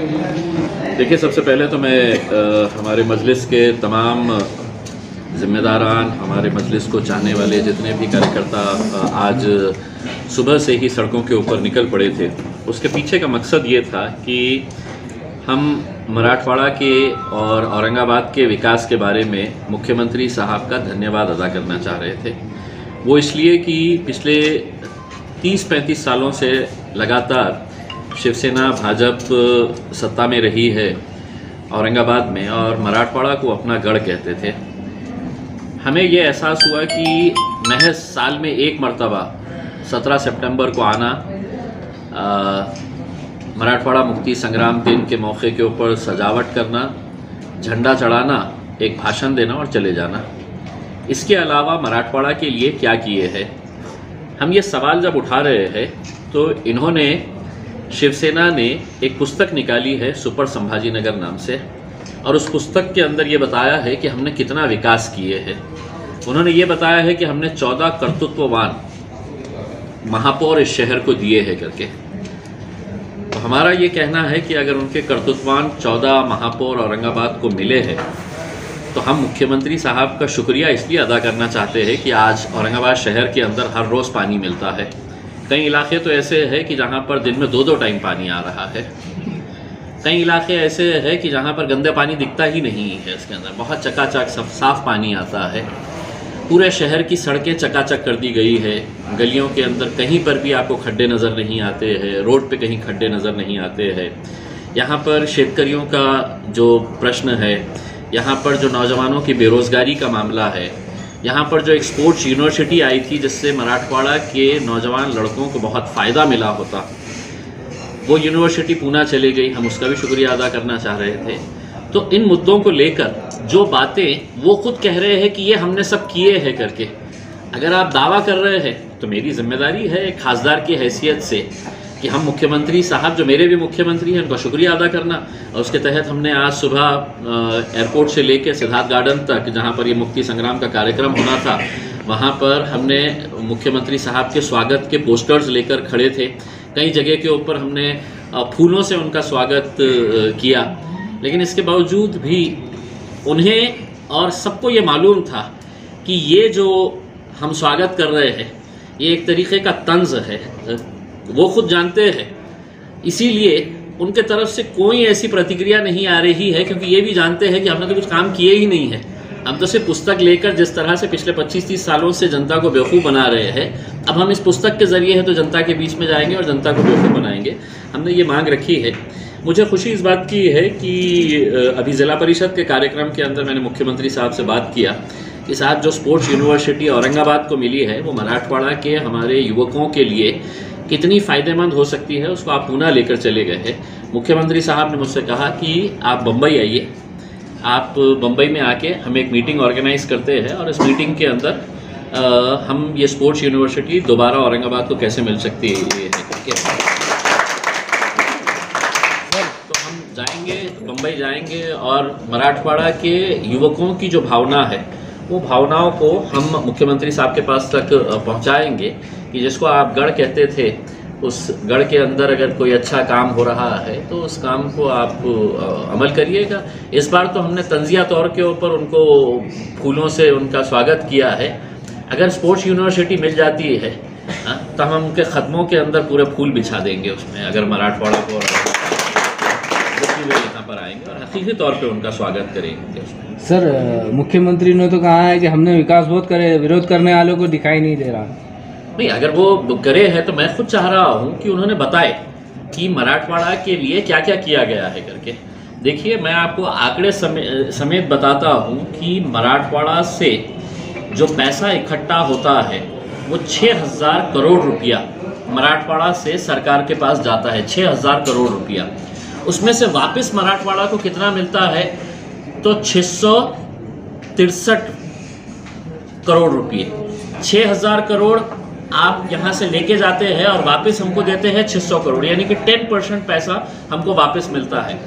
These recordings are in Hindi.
देखिए सबसे पहले तो मैं आ, हमारे मजलिस के तमाम ज़िम्मेदारान हमारे मजलिस को चाहने वाले जितने भी कार्यकर्ता आज सुबह से ही सड़कों के ऊपर निकल पड़े थे। उसके पीछे का मकसद ये था कि हम मराठवाड़ा के और औरंगाबाद के विकास के बारे में मुख्यमंत्री साहब का धन्यवाद अदा करना चाह रहे थे। वो इसलिए कि पिछले 30-35 सालों से लगातार शिवसेना भाजप सत्ता में रही है औरंगाबाद में और मराठवाड़ा को अपना गढ़ कहते थे। हमें यह एहसास हुआ कि महज साल में एक मरतबा 17 सितंबर को आना मराठवाड़ा मुक्ति संग्राम दिन के मौके के ऊपर सजावट करना, झंडा चढ़ाना, एक भाषण देना और चले जाना। इसके अलावा मराठवाड़ा के लिए क्या किए हैं? हम ये सवाल जब उठा रहे हैं तो इन्होंने शिवसेना ने एक पुस्तक निकाली है, सुपर संभाजी नगर नाम से, और उस पुस्तक के अंदर ये बताया है कि हमने कितना विकास किए हैं। उन्होंने ये बताया है कि हमने चौदह कर्तृत्ववान महापौर इस शहर को दिए हैं करके। तो हमारा ये कहना है कि अगर उनके कर्तृत्ववान चौदह महापौर औरंगाबाद को मिले हैं तो हम मुख्यमंत्री साहब का शुक्रिया इसलिए अदा करना चाहते हैं कि आज औरंगाबाद शहर के अंदर हर रोज़ पानी मिलता है। कई इलाके तो ऐसे हैं कि जहाँ पर दिन में दो दो टाइम पानी आ रहा है। कई इलाके ऐसे हैं कि जहाँ पर गंदे पानी दिखता ही नहीं है इसके अंदर। बहुत चकाचक साफ़ पानी आता है। पूरे शहर की सड़कें चकाचक कर दी गई है। गलियों के अंदर कहीं पर भी आपको खड्डे नज़र नहीं आते हैं। रोड पे कहीं खड्डे नज़र नहीं आते हैं। यहाँ पर शेतकरियों का जो प्रश्न है, यहाँ पर जो नौजवानों की बेरोज़गारी का मामला है यहाँ पर जो एक स्पोर्ट्स यूनिवर्सिटी आई थी, जिससे मराठवाड़ा के नौजवान लड़कों को बहुत फ़ायदा मिला होता, वो यूनिवर्सिटी पूना चली गई। हम उसका भी शुक्रिया अदा करना चाह रहे थे। तो इन मुद्दों को लेकर जो बातें, वो खुद कह रहे हैं कि ये हमने सब किए हैं करके। अगर आप दावा कर रहे हैं तो मेरी ज़िम्मेदारी है खासदार की हैसियत से कि हम मुख्यमंत्री साहब जो मेरे भी मुख्यमंत्री हैं, उनका शुक्रिया अदा करना। और उसके तहत हमने आज सुबह एयरपोर्ट से लेकर सिद्धार्थ गार्डन तक, जहाँ पर ये मुक्ति संग्राम का कार्यक्रम होना था, वहाँ पर हमने मुख्यमंत्री साहब के स्वागत के पोस्टर्स लेकर खड़े थे। कई जगह के ऊपर हमने फूलों से उनका स्वागत किया। लेकिन इसके बावजूद भी उन्हें और सबको ये मालूम था कि ये जो हम स्वागत कर रहे हैं, ये एक तरीके का तंज है। वो खुद जानते हैं। इसीलिए उनके तरफ़ से कोई ऐसी प्रतिक्रिया नहीं आ रही है, क्योंकि ये भी जानते हैं कि हमने तो कुछ काम किए ही नहीं है। हम तो सिर्फ़ पुस्तक लेकर जिस तरह से पिछले 25-30 सालों से जनता को बेवकूफ़ बना रहे हैं, अब हम इस पुस्तक के ज़रिए है तो जनता के बीच में जाएँगे और जनता को बेवकूफ़ बनाएँगे। हमने ये मांग रखी है। मुझे खुशी इस बात की है कि अभी ज़िला परिषद के कार्यक्रम के अंदर मैंने मुख्यमंत्री साहब से बात किया कि साहब, जो स्पोर्ट्स यूनिवर्सिटी औरंगाबाद को मिली है, वो मराठवाड़ा के हमारे युवकों के लिए कितनी फ़ायदेमंद हो सकती है उसको आप पूना लेकर चले गए हैं। मुख्यमंत्री साहब ने मुझसे कहा कि आप बम्बई आइए। आप बम्बई में आके हम एक मीटिंग ऑर्गेनाइज करते हैं और इस मीटिंग के अंदर आ, हम ये स्पोर्ट्स यूनिवर्सिटी दोबारा औरंगाबाद को कैसे मिल सकती है ये करके तो हम जाएँगे बम्बई जाएँगे और मराठवाड़ा के युवकों की जो भावना है वो भावनाओं को हम मुख्यमंत्री साहब के पास तक पहुंचाएँगे कि जिसको आप गढ़ कहते थे उस गढ़ के अंदर अगर कोई अच्छा काम हो रहा है तो उस काम को आप अमल करिएगा। इस बार तो हमने तंजिया तौर के ऊपर उनको फूलों से उनका स्वागत किया है। अगर स्पोर्ट्स यूनिवर्सिटी मिल जाती है हाँ, तो हम उनके ख़त्मों के अंदर पूरे फूल बिछा देंगे उसमें अगर मराठवाड़ा को आएँगे और हकीकी तौर पे उनका स्वागत करेंगे। सर मुख्यमंत्री ने तो कहा है कि हमने विकास बहुत करे विरोध करने वालों को दिखाई नहीं दे रहा। नहीं अगर वो करे है तो मैं खुद चाह रहा हूँ कि उन्होंने बताए कि मराठवाड़ा के लिए क्या क्या किया गया है करके। देखिए मैं आपको आंकड़े समेत बताता हूँ कि मराठवाड़ा से जो पैसा इकट्ठा होता है वो छः हज़ार करोड़ रुपया मराठवाड़ा से सरकार के पास जाता है छः हज़ार करोड़ रुपया। उसमें से वापस मराठवाड़ा को कितना मिलता है? तो छः सौ करोड़ रुपये। छः हज़ार करोड़ आप यहाँ से लेके जाते हैं और वापस हमको देते हैं 600 करोड़। यानी कि 10 परसेंट पैसा हमको वापस मिलता है।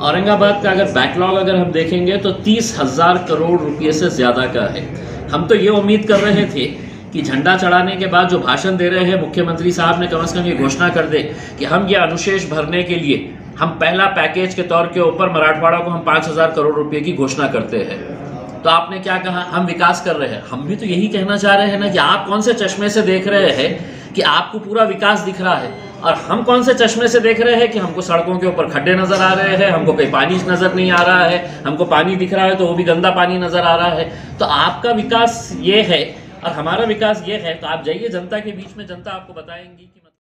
औरंगाबाद का अगर बैकलॉग अगर हम देखेंगे तो तीस हज़ार करोड़ रुपये से ज़्यादा का है। हम तो ये उम्मीद कर रहे थे कि झंडा चढ़ाने के बाद जो भाषण दे रहे हैं, मुख्यमंत्री साहब ने कम अज़ कम ये घोषणा कर दे कि हम ये अनुशेष भरने के लिए हम पहला पैकेज के तौर के ऊपर मराठवाड़ा को हम पाँच हज़ार करोड़ रुपए की घोषणा करते हैं। तो आपने क्या कहा? हम विकास कर रहे हैं। हम भी तो यही कहना चाह रहे हैं ना कि आप कौन से चश्मे से देख रहे हैं कि आपको पूरा विकास दिख रहा है? और हम कौन से चश्मे से देख रहे हैं कि हमको सड़कों के ऊपर खड्डे नज़र आ रहे हैं, हमको कहीं पानी नज़र नहीं आ रहा है, हमको पानी दिख रहा है तो वो भी गंदा पानी नज़र आ रहा है। तो आपका विकास ये है और हमारा विकास ये है। तो आप जाइए, जनता के बीच में जनता आपको बताएँगी कि